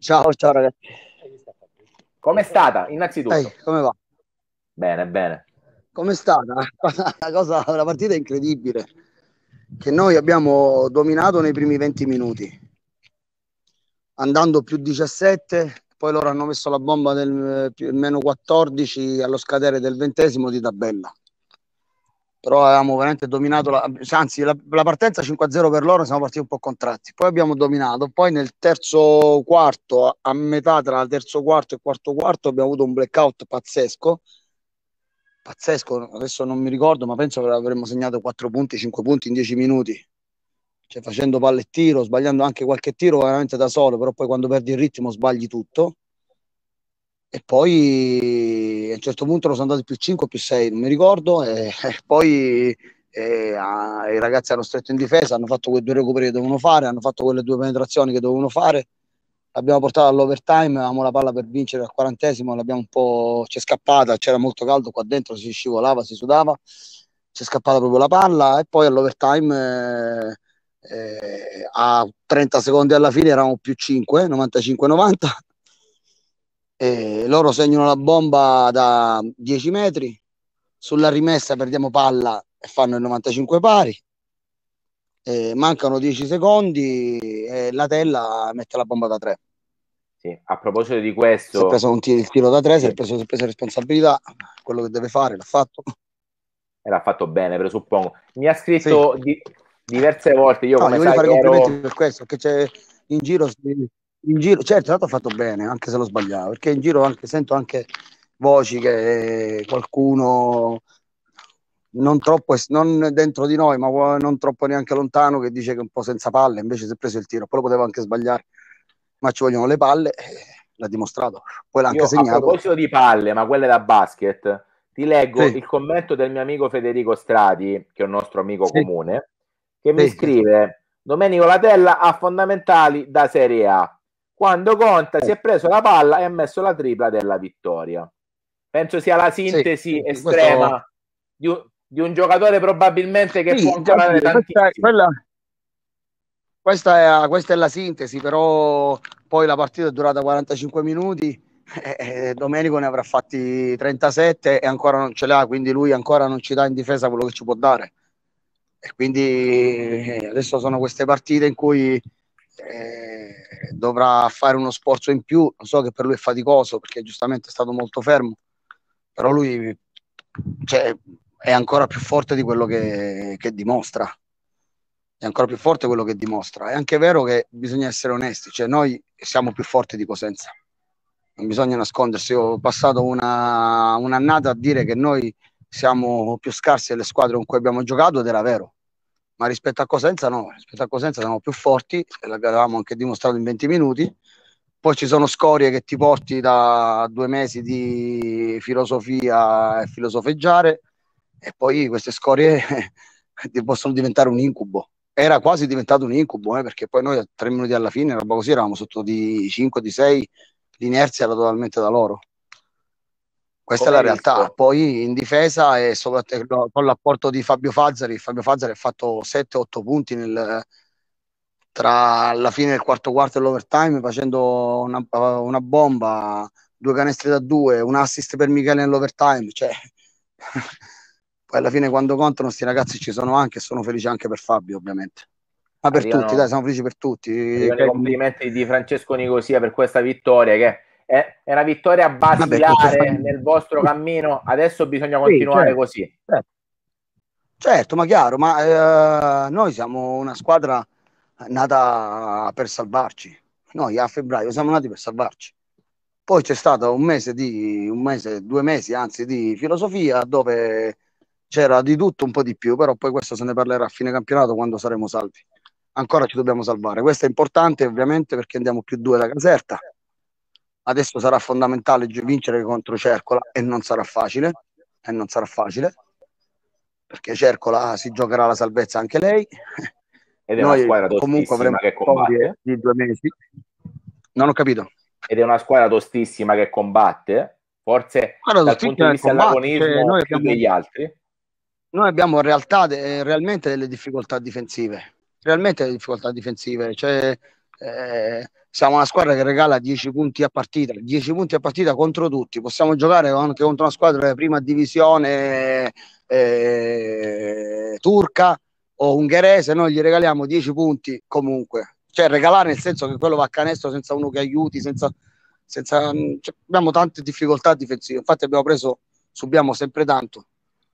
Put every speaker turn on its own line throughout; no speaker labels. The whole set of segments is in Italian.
Ciao, ciao ragazzi.
Com'è stata, innanzitutto?
Ehi, come va?
Bene, bene.
Com'è stata? Una cosa, una partita incredibile che noi abbiamo dominato nei primi 20 minuti, andando più 17, poi loro hanno messo la bomba del meno 14 allo scadere del ventesimo di tabella. Però avevamo veramente dominato, la, anzi la, la partenza 5-0 per loro siamo partiti un po' contratti, poi abbiamo dominato, poi nel terzo quarto, a metà tra terzo quarto e quarto quarto abbiamo avuto un blackout pazzesco, pazzesco, adesso non mi ricordo, ma penso che avremmo segnato 4 punti, 5 punti in 10 minuti. Cioè facendo palle e tiro, sbagliando anche qualche tiro veramente da solo, però poi quando perdi il ritmo sbagli tutto. E poi a un certo punto sono andati più 5 più 6, non mi ricordo, e, e poi e, ah, i ragazzi hanno stretto in difesa, hanno fatto quei due recuperi che dovevano fare, hanno fatto quelle due penetrazioni che dovevano fare. L'abbiamo portato all'overtime, avevamo la palla per vincere al quarantesimo, l'abbiamo un po', c'è scappata, c'era molto caldo qua dentro, si scivolava, si sudava, c'è scappata proprio la palla e poi all'overtime eh, eh, a 30 secondi alla fine eravamo più 5, 95-90 e loro segnano la bomba da 10 metri, sulla rimessa perdiamo palla e fanno il 95 pari. Eh, mancano 10 secondi e la Tella mette la bomba da 3.
Sì, a proposito di questo...
Si è preso tiro, il tiro da tre, sì. si, è preso, si è preso responsabilità, quello che deve fare l'ha fatto.
E l'ha fatto bene, presuppongo. Mi ha scritto sì. di, diverse volte, io
no,
come sai
fare
ero...
complimenti per questo, perché c'è in giro, in giro certo, ha fatto bene, anche se lo sbagliava, perché in giro anche, sento anche voci che qualcuno non troppo non dentro di noi, ma non troppo neanche lontano, che dice che è un po' senza palle, invece si è preso il tiro, poi lo poteva anche sbagliare ma ci vogliono le palle, eh, l'ha dimostrato. Poi l'ha anche Io, segnato.
A proposito di palle, ma quelle da basket, ti leggo sì. il commento del mio amico Federico Strati, che è un nostro amico sì. comune, che sì. mi scrive: Domenico Latella ha fondamentali da Serie A. Quando conta si è preso la palla e ha messo la tripla della vittoria. Penso sia la sintesi estrema questo... di, un, di, un, giocatore probabilmente che può ancora avere tantissimo.
Quella, questa è, questa è la sintesi, però poi la partita è durata 45 minuti. Eh, Domenico ne avrà fatti 37 e ancora non ce l'ha, quindi lui ancora non ci dà in difesa quello che ci può dare. E quindi eh, adesso sono queste partite in cui eh, dovrà fare uno sforzo in più. Lo so che per lui è faticoso perché giustamente è stato molto fermo, però lui cioè, è ancora più forte di quello che, che dimostra è ancora più forte quello che dimostra. È anche vero che bisogna essere onesti, cioè noi siamo più forti di Cosenza, non bisogna nascondersi. Ho passato una, un'annata a dire che noi siamo più scarsi delle squadre con cui abbiamo giocato ed era vero, ma rispetto a Cosenza no, rispetto a Cosenza siamo più forti, l'avevamo anche dimostrato in 20 minuti. Poi ci sono scorie che ti porti da due mesi di filosofia e filosofeggiare e poi queste scorie possono diventare un incubo era quasi diventato un incubo, eh, perché poi noi a tre minuti alla fine, roba così, eravamo sotto di 5, di 6, l'inerzia era totalmente da loro. Questa Come è la realtà. Poi in difesa e soprattutto con l'apporto di Fabio Fazzari, Fabio Fazzari ha fatto 7-8 punti nel, tra la fine del quarto quarto e l'overtime facendo una, una, bomba, due canestri da due, un assist per Michele nell'overtime. Cioè, poi alla fine quando contano questi ragazzi ci sono anche e sono felici anche per Fabio ovviamente ma per Arrivano, tutti dai siamo felici per tutti
i complimenti di Francesco Nicosia per questa vittoria che è, è una vittoria basilare nel vostro cammino adesso bisogna continuare sì, certo, così
certo. certo. ma chiaro ma eh, noi siamo una squadra nata per salvarci noi a febbraio siamo nati per salvarci poi c'è stato un mese di un mese, due mesi anzi di filosofia dove c'era di tutto un po' di più, però poi questo se ne parlerà a fine campionato quando saremo salvi. Ancora ci dobbiamo salvare. Questo è importante ovviamente perché andiamo più due da Caserta. Adesso sarà fondamentale vincere contro Cercola e non sarà facile. E non sarà facile perché Cercola si giocherà la salvezza anche lei.
Ed è Noi una squadra comunque avremo che combatte.
Di due mesi. Non ho capito.
Ed è una squadra tostissima che combatte. Forse allora, dal punto di vista dell'agonismo cioè, noi abbiamo... degli altri
noi abbiamo in realtà de- realmente delle difficoltà difensive, realmente delle difficoltà difensive, cioè, eh, siamo una squadra che regala 10 punti a partita, 10 punti a partita contro tutti. Possiamo giocare anche contro una squadra di prima divisione eh, turca o ungherese, noi gli regaliamo 10 punti comunque. Cioè regalare nel senso che quello va a canestro senza uno che aiuti, senza, senza cioè, abbiamo tante difficoltà difensive. Infatti abbiamo preso, subiamo sempre tanto.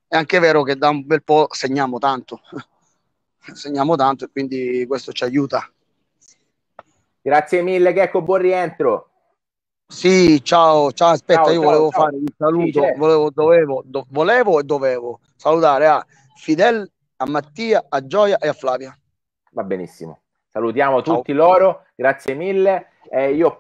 È anche vero che da un bel po' segniamo tanto. segniamo tanto e quindi questo ci aiuta.
Grazie mille, Checco, buon rientro.
Sì, ciao, ciao, aspetta, ciao, io ciao, volevo ciao. fare un saluto, sì, volevo, dovevo, do, volevo e dovevo salutare a Fidel, a Mattia, a Gioia e a Flavia.
Va benissimo. Salutiamo tutti loro, grazie mille. Eh, io